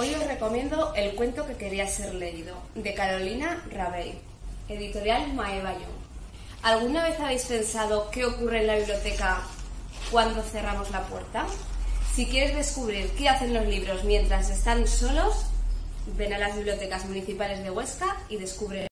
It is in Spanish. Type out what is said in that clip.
Hoy os recomiendo El cuento que quería ser leído, de Carolina Rabey, editorial Maeva Young. ¿Alguna vez habéis pensado qué ocurre en la biblioteca cuando cerramos la puerta? Si quieres descubrir qué hacen los libros mientras están solos, ven a las bibliotecas municipales de Huesca y descubre